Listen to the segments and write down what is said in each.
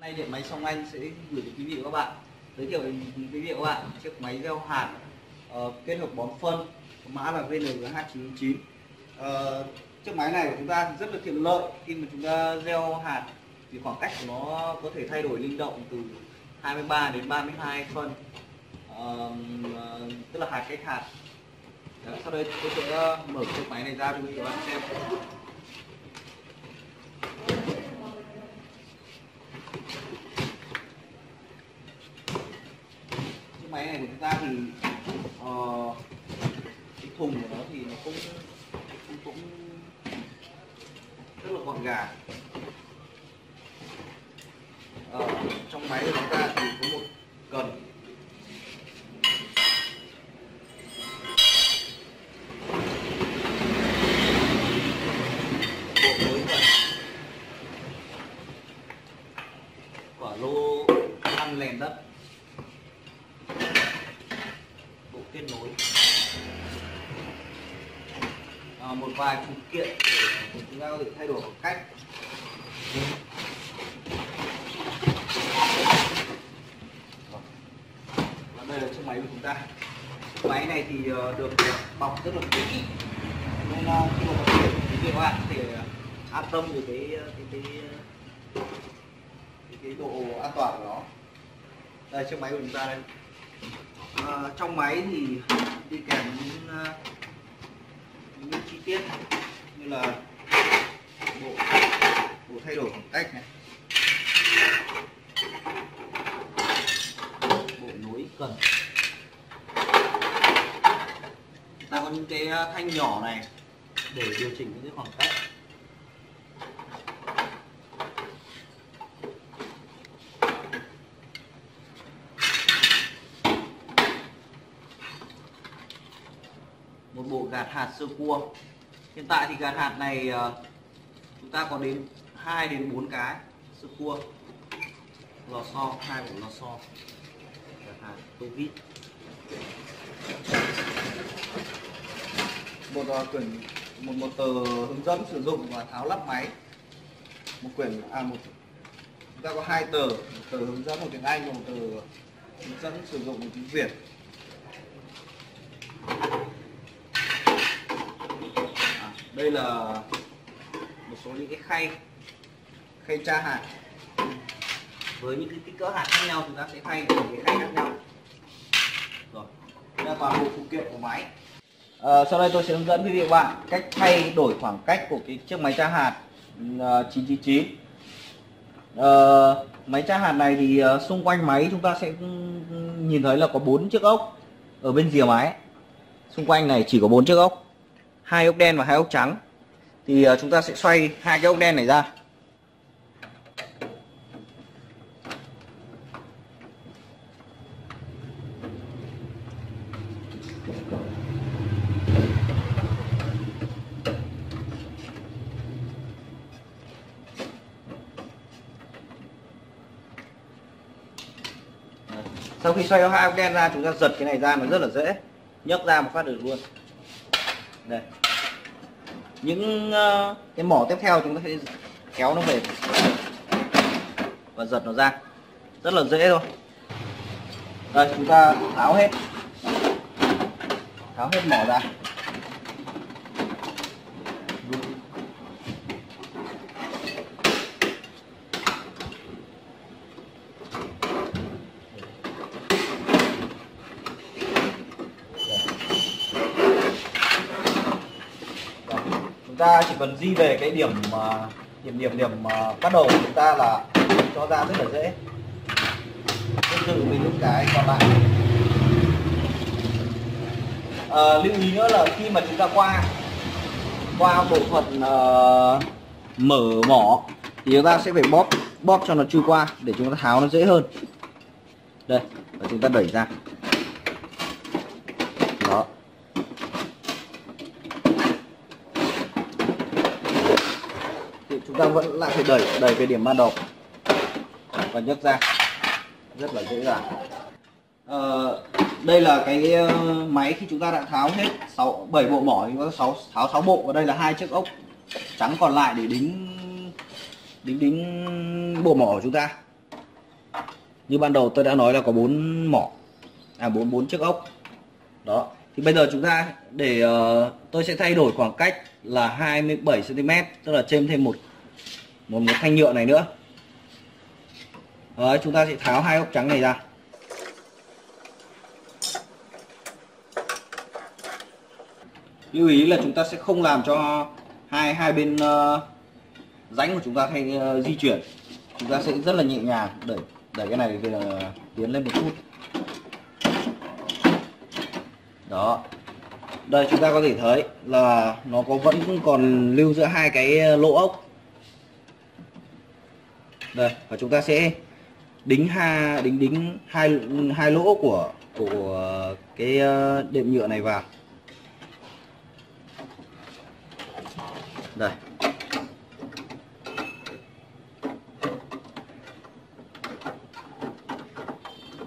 Nay điện máy Song Anh sẽ gửi đến quý vị và các bạn. Giới thiệu đến quý vị và các bạn chiếc máy gieo hạt uh, kết hợp bón phân mã là VNGH999 uh, ờ, chiếc máy này của chúng ta rất là tiện lợi khi mà chúng ta gieo hạt thì khoảng cách của nó có thể thay đổi linh động từ 23 đến 32 phân. Uh, tức là hạt cách hạt. Đấy, sau đây tôi sẽ mở chiếc máy này ra cho quý vị và các bạn xem. Chiếc máy này của chúng ta thì uh, cái thùng của nó thì nó cũng cũng, cũng rất là gọn gàng. Uh, trong máy của chúng ta thì có một cần bộ mới cần quả lô ăn lèn đất bộ kết nối. À, một vài phụ kiện để chúng ta có thể thay đổi một cách. Và đây là chiếc máy của chúng ta. Máy này thì ờ, được ờ, bọc rất là kỹ. Nên ờ, khi mà có thể thì các bạn có thể an tâm về cái cái cái cái, cái độ an toàn của nó. Đây chiếc máy của chúng ta đây à, trong máy thì đi kèm những, ờ, những chi tiết như là bộ bộ thay đổi khoảng cách này. Bộ nối cần. Ta có những cái ờ, thanh nhỏ này để điều chỉnh những cái khoảng cách một bộ gạt hạt sơ cua. Hiện tại thì gạt hạt này ờ, chúng ta có đến 2 đến 4 cái sơ cua. Lò xo, hai bộ lò xo. Gạt hạt tô vít. Một ờ, quyển, một một tờ hướng dẫn sử dụng và tháo lắp máy. Một quyển à một, chúng ta có hai tờ, một tờ hướng dẫn, một tiếng anh và một tờ hướng dẫn sử dụng một tiếng việt. Đây là một số những cái khay khay tra hạt. Với những cái kích cỡ hạt khác nhau chúng ta sẽ thay những cái khay khác nhau. Rồi đây là toàn bộ phụ kiện của máy. À, sau đây tôi sẽ hướng dẫn quý vị và bạn cách thay đổi khoảng cách của cái chiếc máy tra hạt ờ, 999 à, ờ, máy tra hạt này thì xung quanh máy chúng ta sẽ nhìn thấy là có bốn chiếc ốc ở bên rìa máy. Xung quanh này chỉ có bốn chiếc ốc hai ốc đen và hai ốc trắng. Thì ờ, chúng ta sẽ xoay hai cái ốc đen này ra. Sau khi xoay hai ốc đen ra, chúng ta giật cái này ra nó rất là dễ. Nhấc ra một phát được luôn. Đây những uh, cái mỏ tiếp theo chúng ta sẽ kéo nó về và giật nó ra. Rất là dễ thôi. Đây chúng ta tháo hết. Tháo hết mỏ ra chúng ta chỉ cần di về cái điểm mà điểm điểm điểm à, bắt đầu của chúng ta là cho ra rất là dễ. Tương tự với những cái còn lại. À, lưu ý nữa là khi mà chúng ta qua qua bộ phận uh, mở mỏ thì chúng ta sẽ phải bóp bóp cho nó chui qua để chúng ta tháo nó dễ hơn. Đây và chúng ta đẩy ra đó thì chúng ta vẫn lại phải đẩy đẩy về điểm ban đầu và nhấc ra. Rất là dễ dàng. À, đây là cái ờ, máy khi chúng ta đã tháo hết sáu bảy bộ mỏ có sáu tháo sáu bộ. Và đây là hai chiếc ốc trắng còn lại để đính đính đính bộ mỏ của chúng ta. Như ban đầu tôi đã nói là có bốn mỏ. À bốn bốn chiếc ốc. Đó. Thì bây giờ chúng ta để uh, tôi sẽ thay đổi khoảng cách là 27 cm tức là thêm thêm một một một thanh nhựa này nữa. Đấy, chúng ta sẽ tháo hai ốc trắng này ra. Lưu ý là chúng ta sẽ không làm cho hai hai bên uh, rãnh của chúng ta hay uh, ờ, di chuyển. Chúng ta sẽ rất là nhẹ nhàng. Đẩy đẩy cái này về ờ, tiến lên một chút. Đó. Đây chúng ta có thể thấy là nó có vẫn còn lưu giữa hai cái lỗ ốc đây và chúng ta sẽ đính hai đính đính hai hai lỗ của của cái ờ, đệm nhựa này vào. Đây.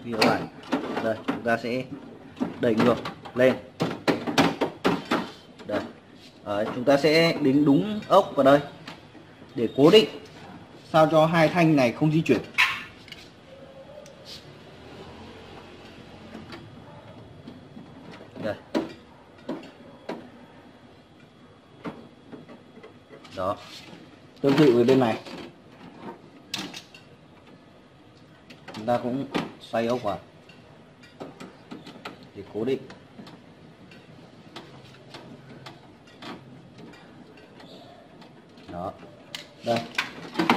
Như vậy đây chúng ta sẽ đẩy ngược lên. Đây. Đấy, chúng ta sẽ đính đúng ốc vào đây để cố định sao cho hai thanh này không di chuyển? Đây. Đó. Tương tự với bên này. Chúng ta cũng xoay ốc vào. Để cố định. Đó. Đây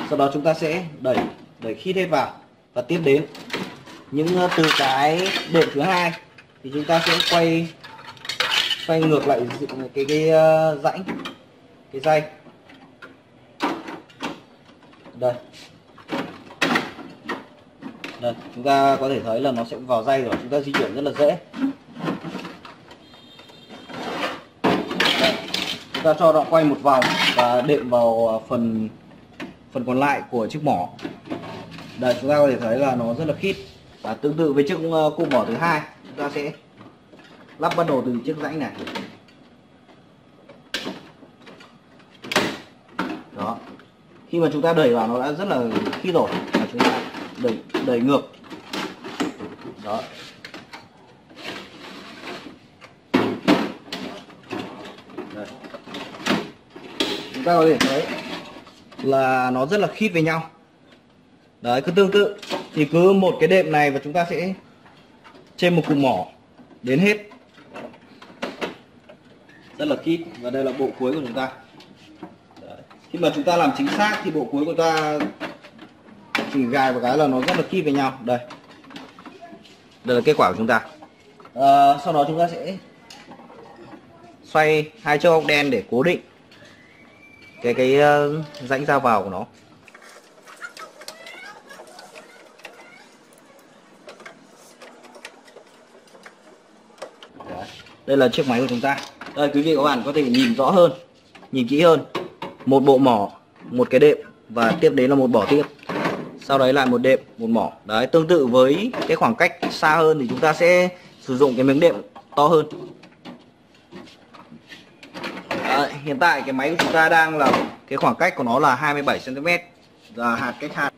sau đó chúng ta sẽ đẩy đẩy khít hết vào và tiếp đến. Những ờ, từ cái đệm thứ hai thì chúng ta sẽ quay quay ngược lại cái cái, uh, rãnh cái dây. Đây. Đây chúng ta có thể thấy là nó sẽ vào dây rồi chúng ta di chuyển rất là dễ. Đây. chúng ta cho nó quay một vòng và đệm vào ờ, phần phần còn lại của chiếc mỏ. Đây chúng ta có thể thấy là nó rất là khít. Và tương tự với chiếc ờ, cụm mỏ thứ hai chúng ta sẽ lắp bắt đầu từ chiếc rãnh này. Đó. Khi mà chúng ta đẩy vào nó đã rất là khít rồi và chúng ta đẩy đẩy ngược. Đó. Đây. chúng ta có thể thấy là nó rất là khít với nhau. Đấy cứ tương tự. Thì cứ một cái đệm này và chúng ta sẽ trên một cụm mỏ đến hết. Rất là khít và đây là bộ cuối của chúng ta. Đấy. khi mà chúng ta làm chính xác thì bộ cuối của ta chỉ gài một cái là nó rất là khít với nhau. Đây. Đây là kết quả của chúng ta. À, sau đó chúng ta sẽ xoay hai chiếc ốc đen để cố định cái cái uh, rãnh ra vào của nó. Đây là chiếc máy của chúng ta. Đây quý vị các bạn có thể nhìn rõ hơn nhìn kỹ hơn. Một bộ mỏ một cái đệm và tiếp đến là một bỏ tiếp sau đấy lại một đệm một mỏ. Đấy tương tự với cái khoảng cách xa hơn thì chúng ta sẽ sử dụng cái miếng đệm to hơn đấy, hiện tại cái máy của chúng ta đang là cái khoảng cách của nó là 27 cm là hạt cách hạt